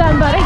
done, buddy.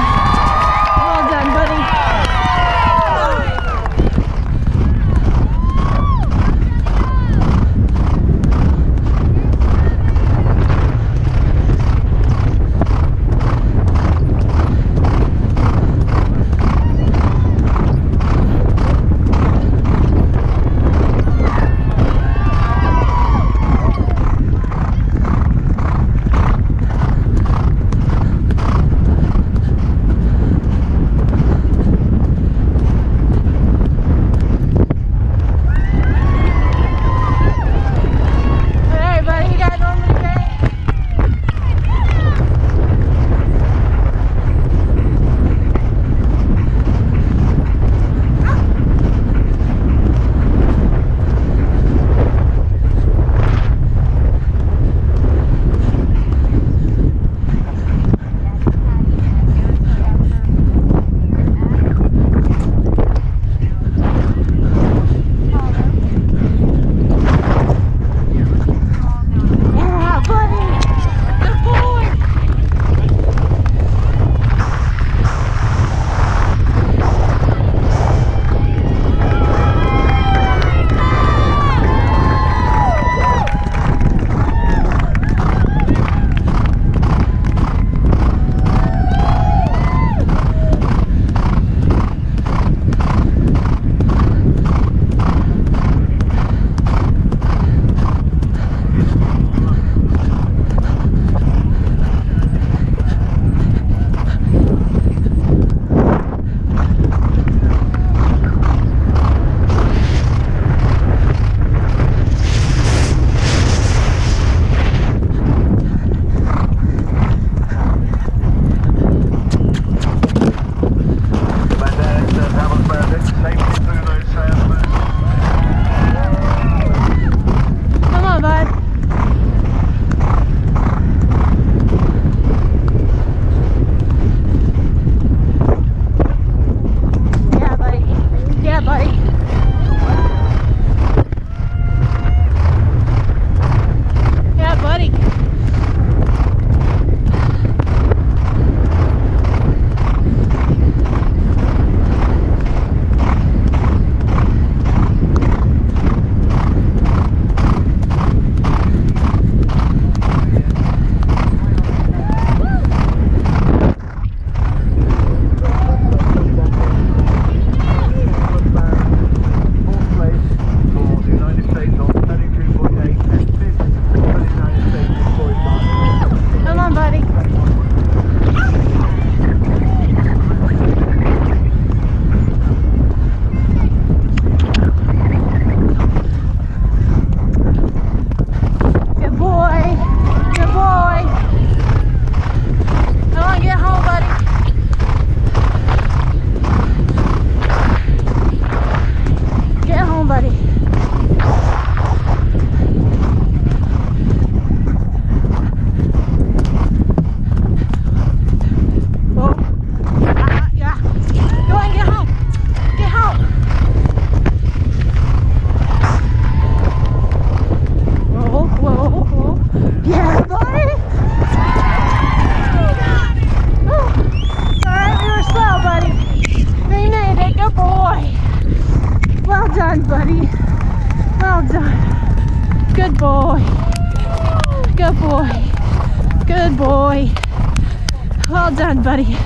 Well done, buddy.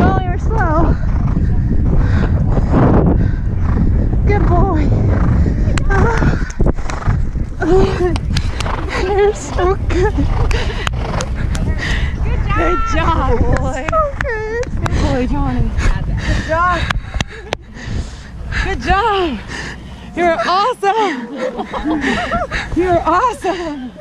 Well, you're slow. Good boy. Oh. You're so good. Good job, good job boy. So good. good boy, Johnny. Good job. Good job. You're awesome. You're awesome.